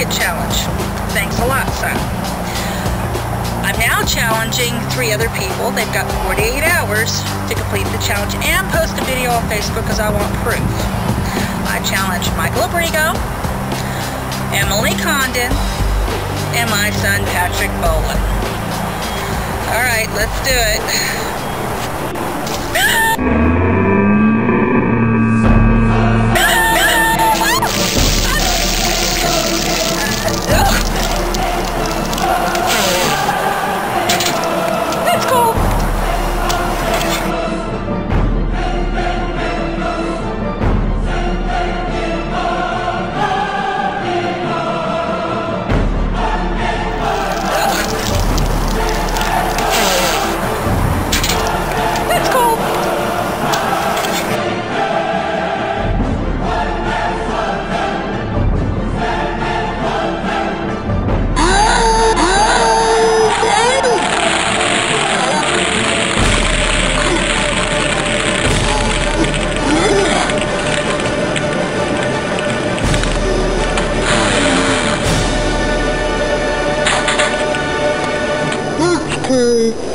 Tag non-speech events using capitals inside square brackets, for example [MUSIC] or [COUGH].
Bucket challenge. Thanks a lot, son. I'm now challenging three other people. They've got 48 hours to complete the challenge and post a video on Facebook because I want proof. I challenge Michael Abrigo, Emily Condon, and my son Patrick Bolin. All right, let's do it. [GASPS] Ah! crew